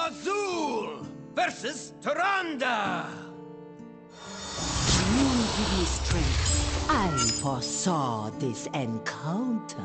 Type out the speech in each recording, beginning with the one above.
Lazul versus Tyrande. The give me strength. I foresaw this encounter.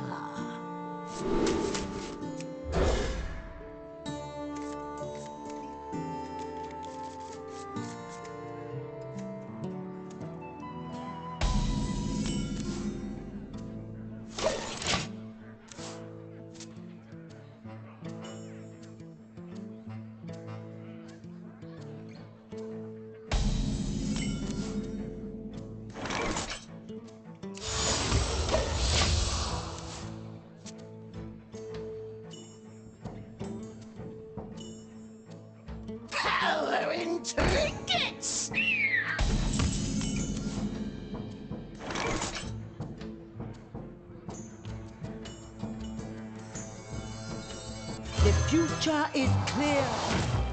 Is clear.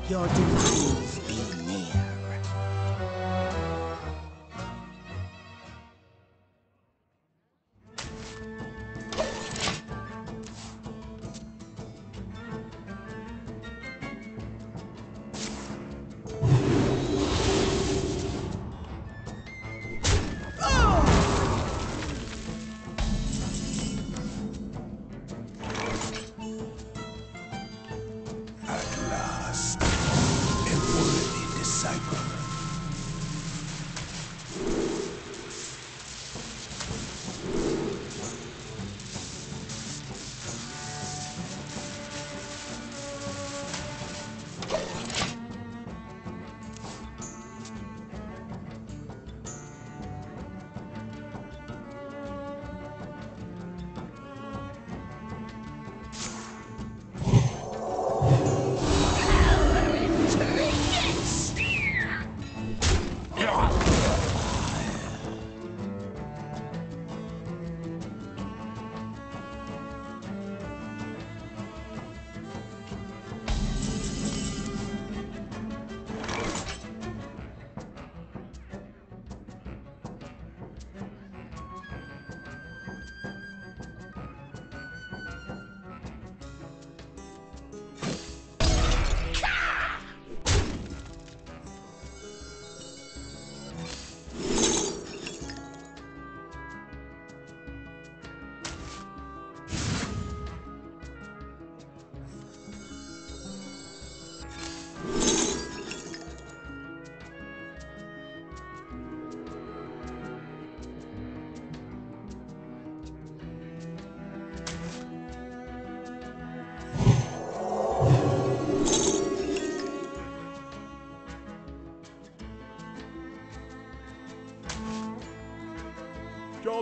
Your demise be near.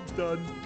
Job done.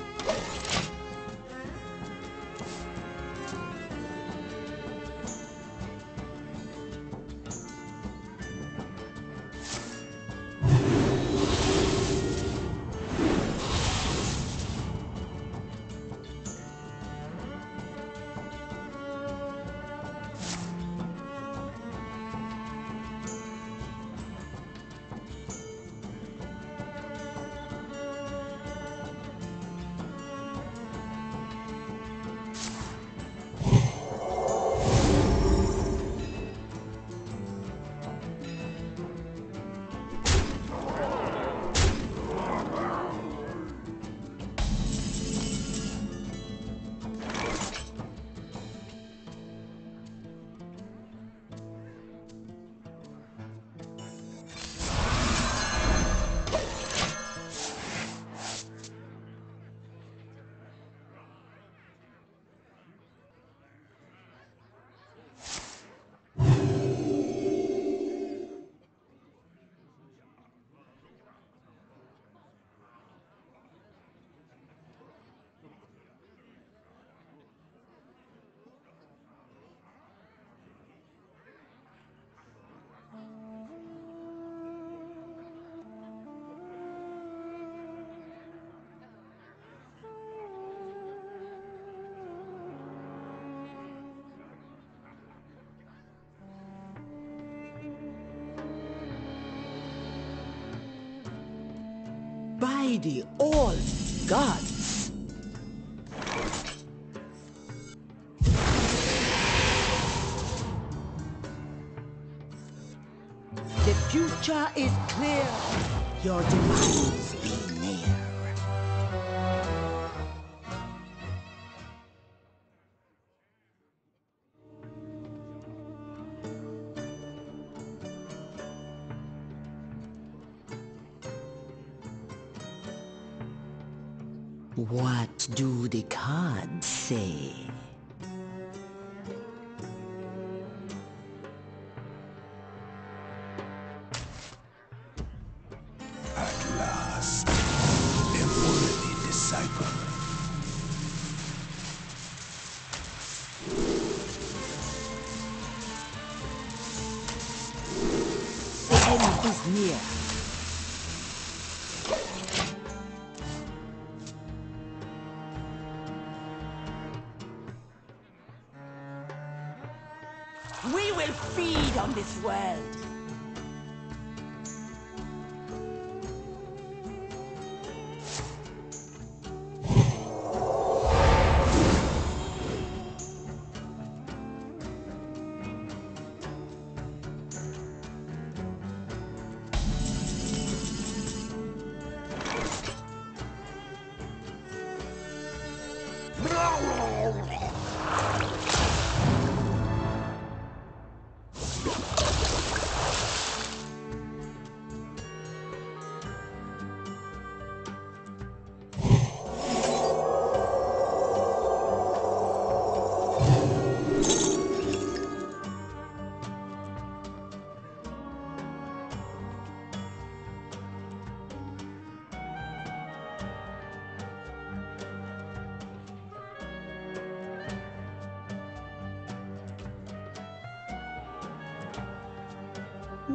The all gods. The future is clear. Your demise What do the cards say?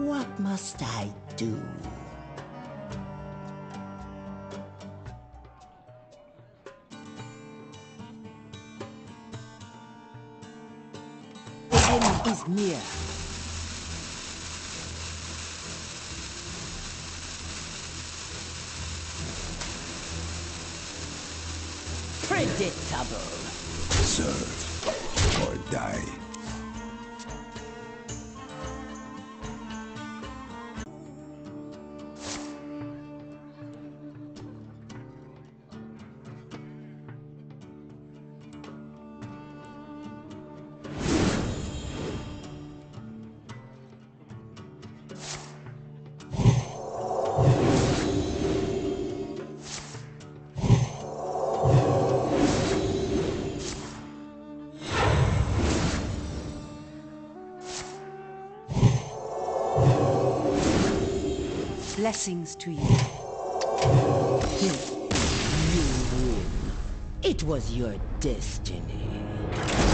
What must I do? The end is near. Blessings to you. You win. It was your destiny.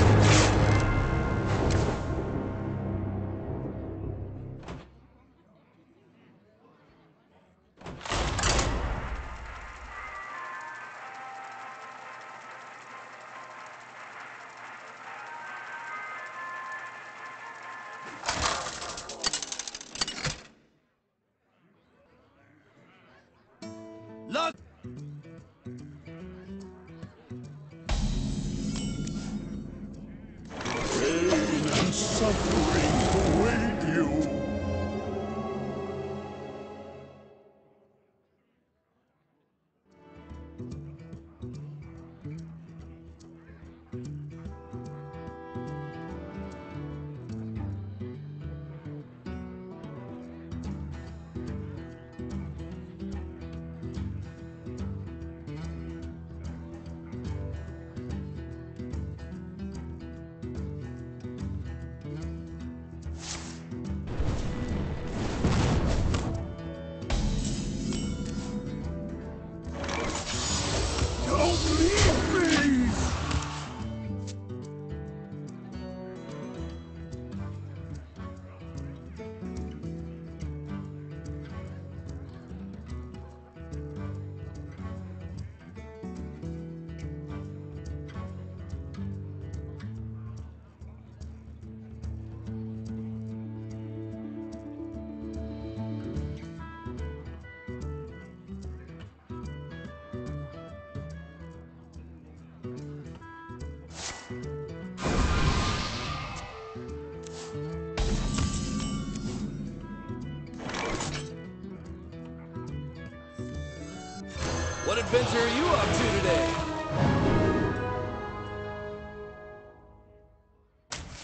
What adventure are you up to today?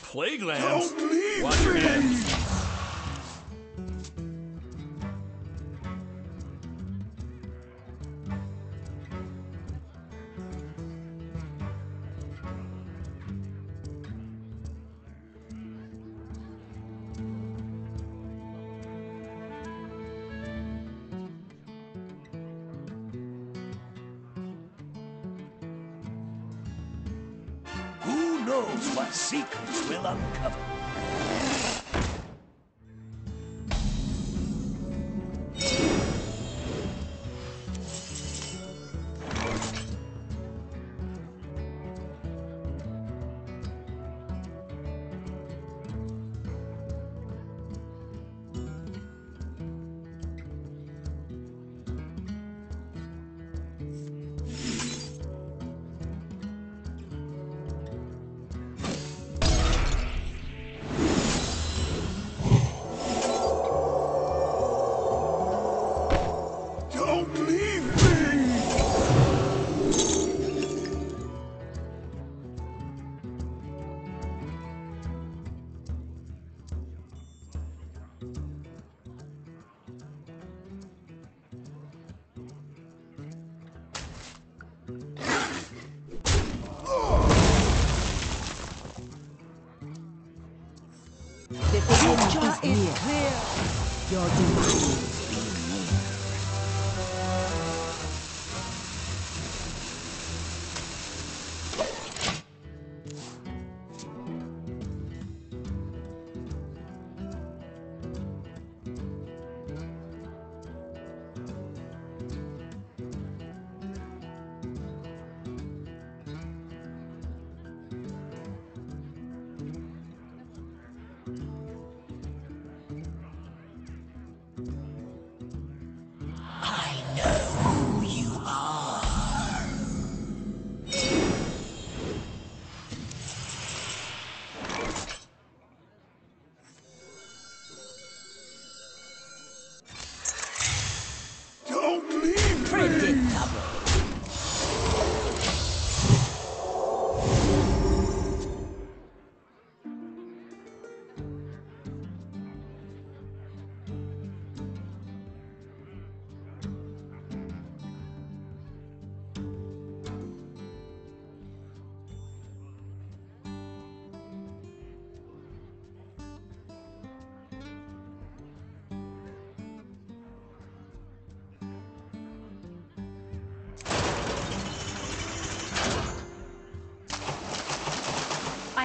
Plaguelands? Don't leave Watch me!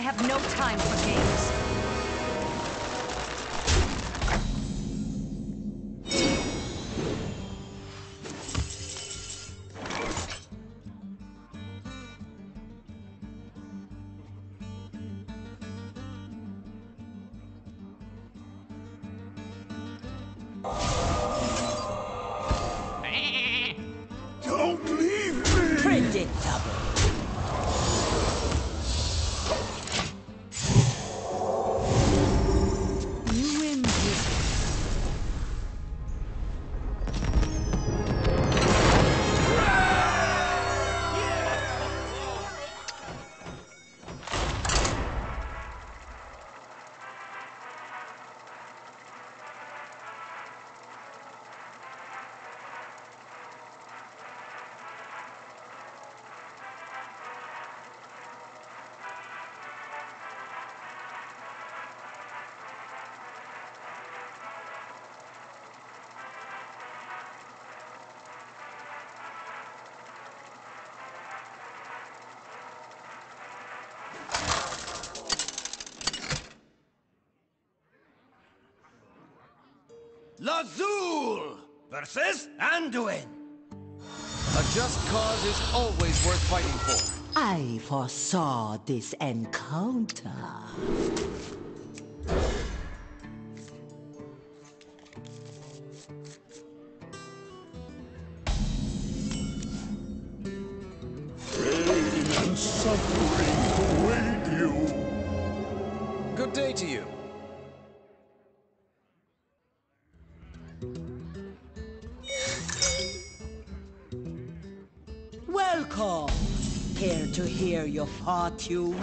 have no time for games. Lazul versus Anduin. A just cause is always worth fighting for. I foresaw this encounter. Your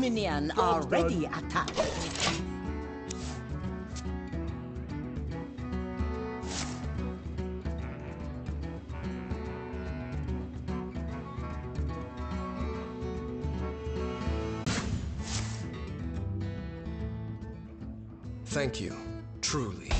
That minion already attacked. Thank you, truly.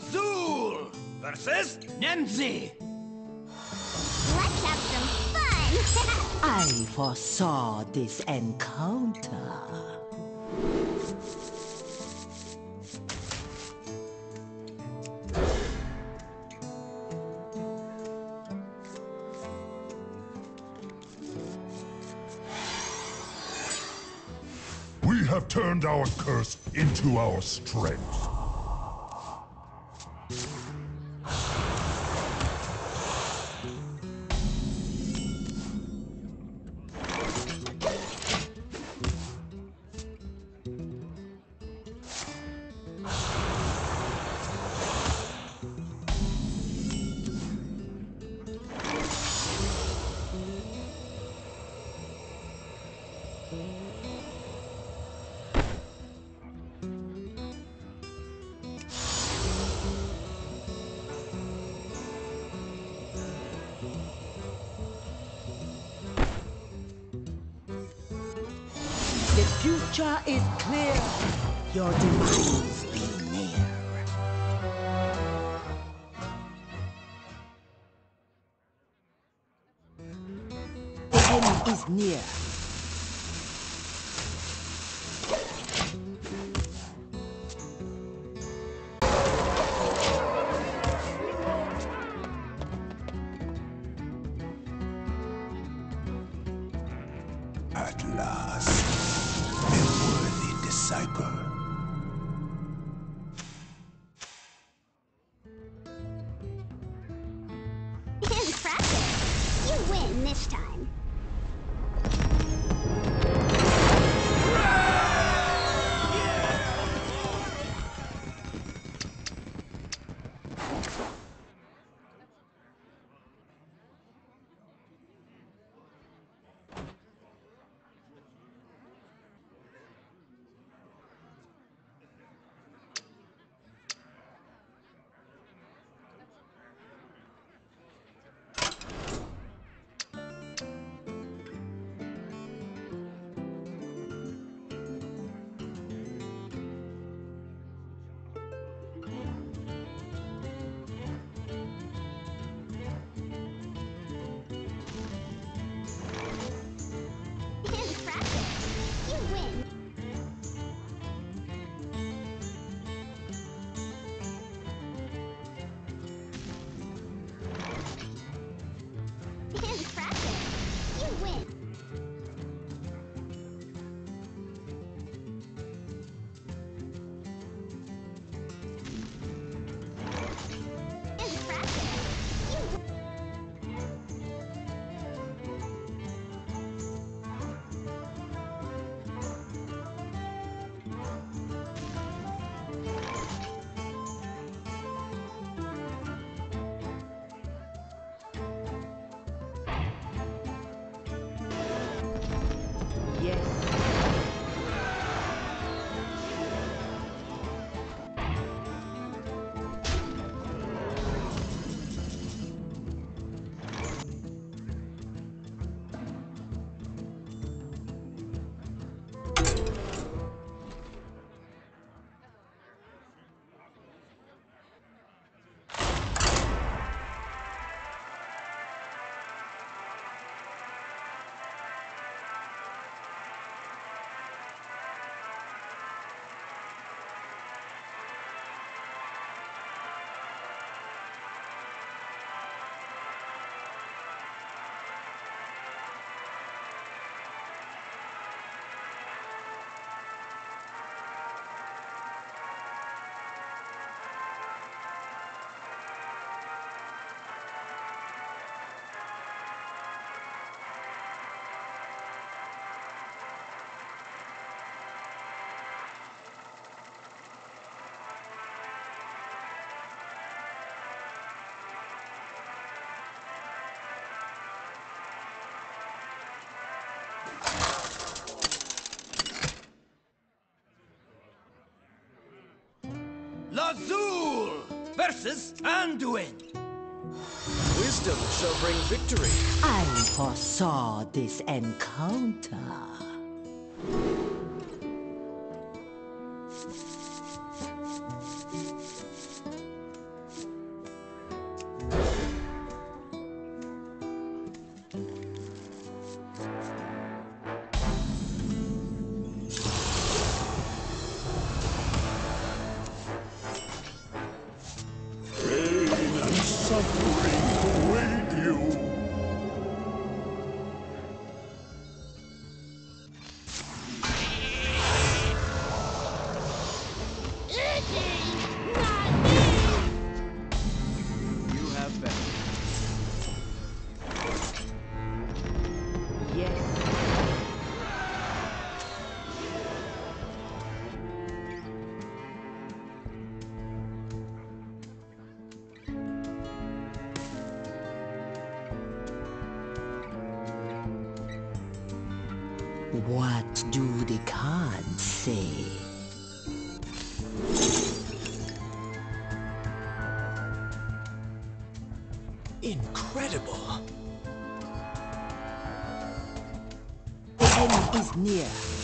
Lazul versus Nemsy. Let's have some fun. I foresaw this encounter. We have turned our curse into our strength. Lazul versus Anduin. Wisdom shall bring victory. I foresaw this encounter. is near.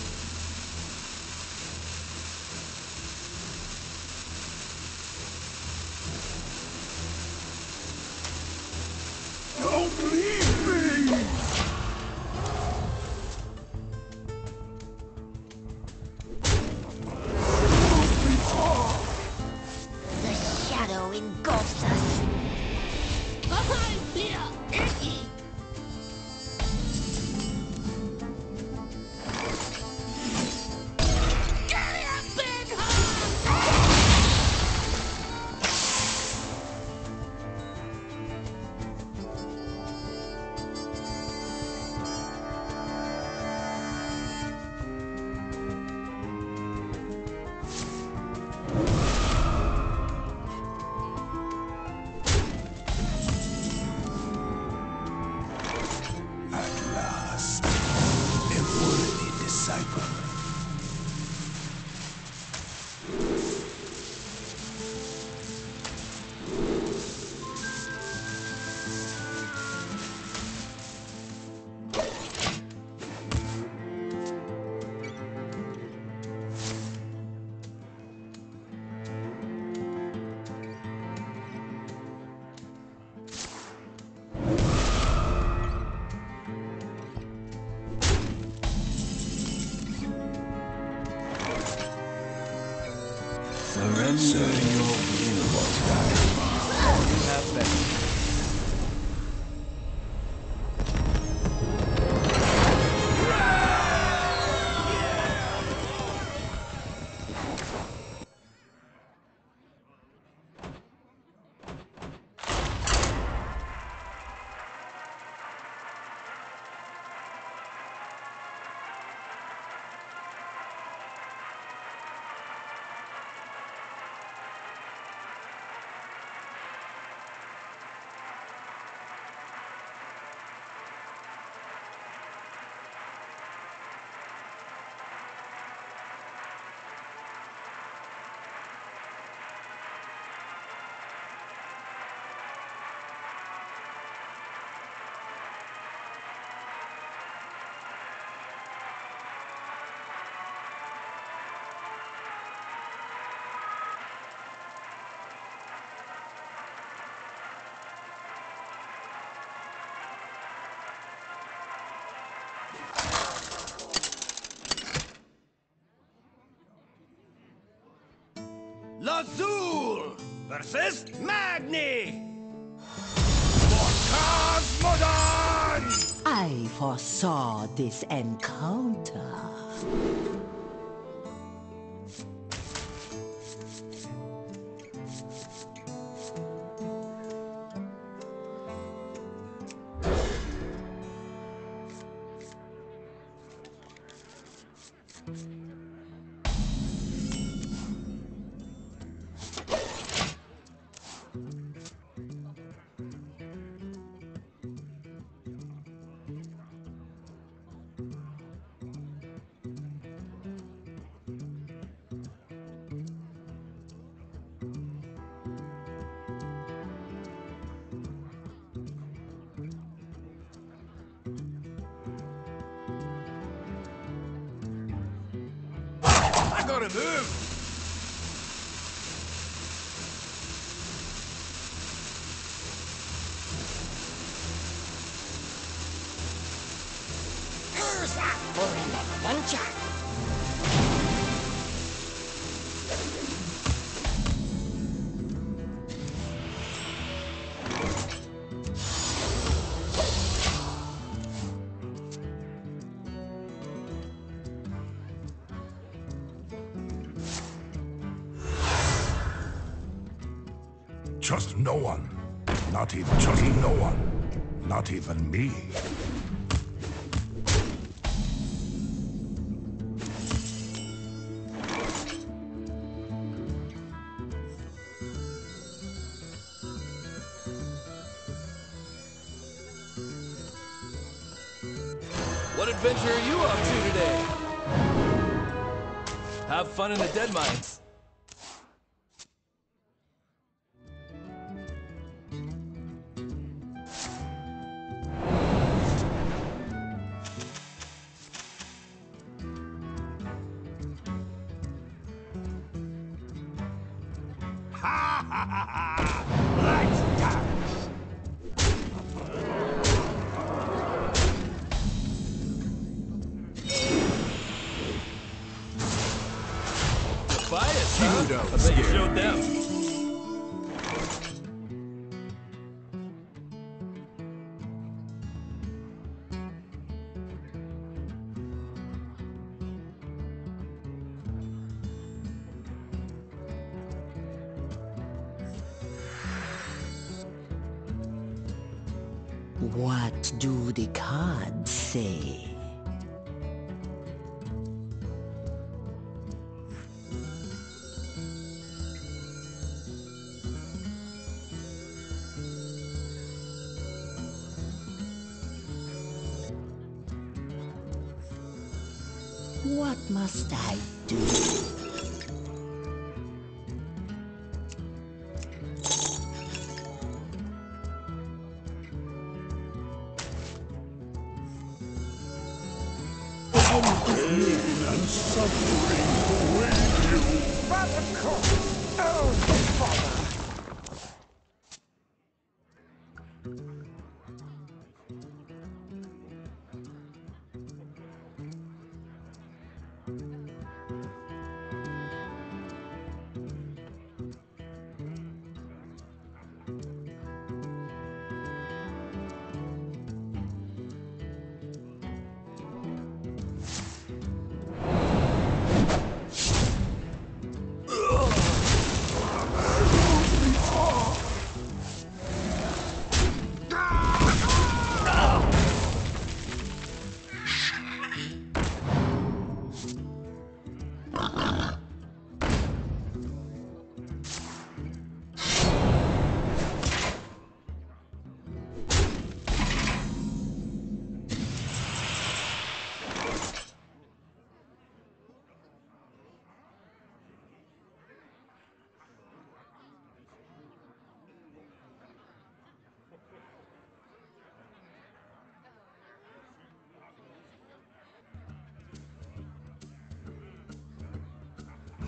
Surrender Lazul versus Magni! For Khaz Modan! I foresaw this encounter. Trust no one. Not even trust no one. Not even me. What adventure are you up to today? Have fun in the Deadmines. What must I do?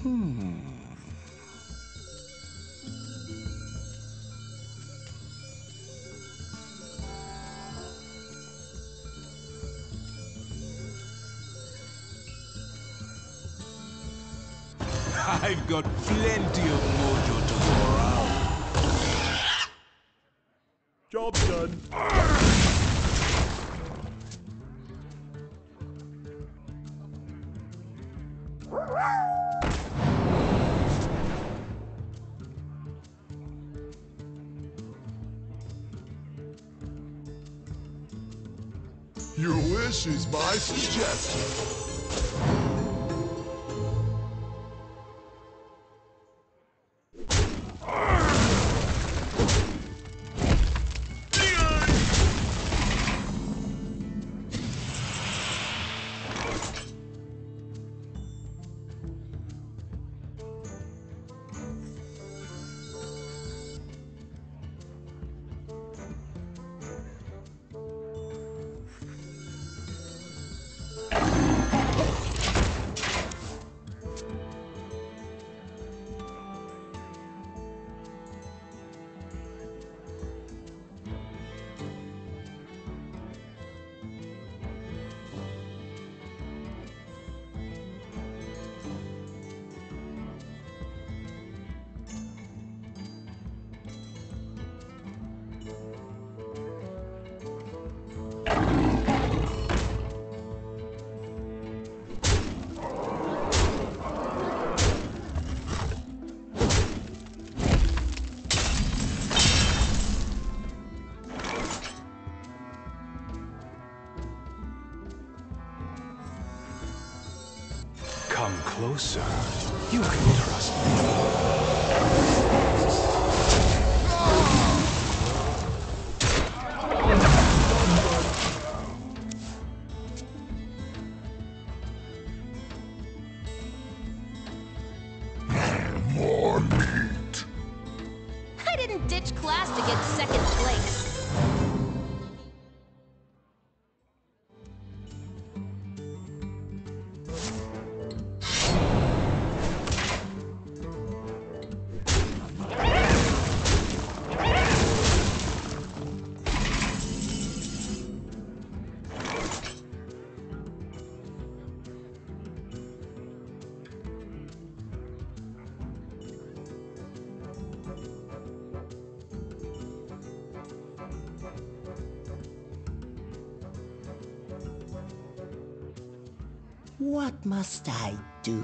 Hmm. I've got plenty of mojo. Is my suggestion. Sir, you can What must I do?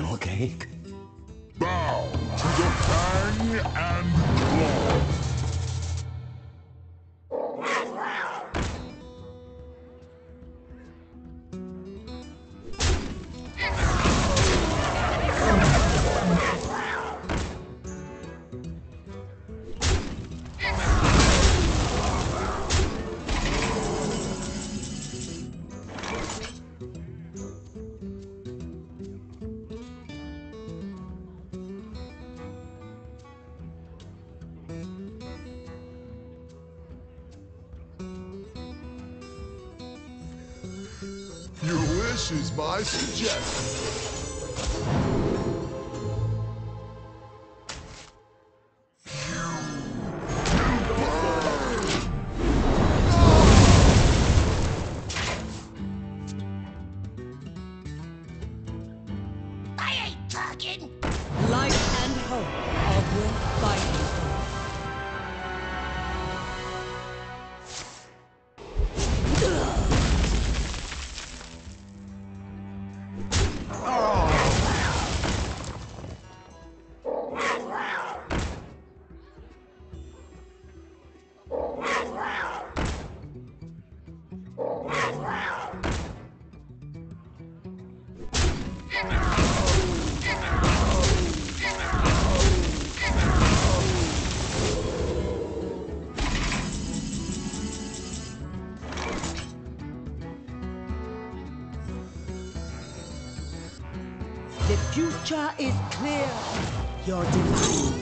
Okay. cake. I ain't talking. Future is clear. Your demise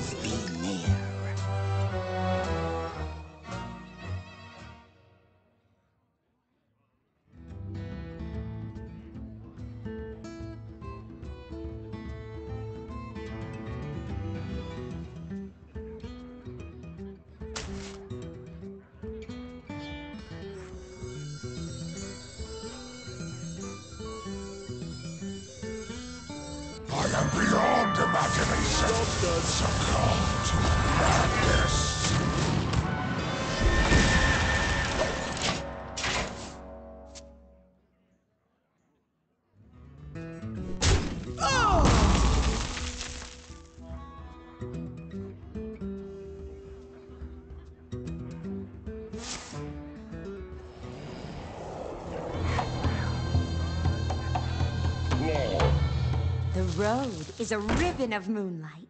road is a ribbon of moonlight.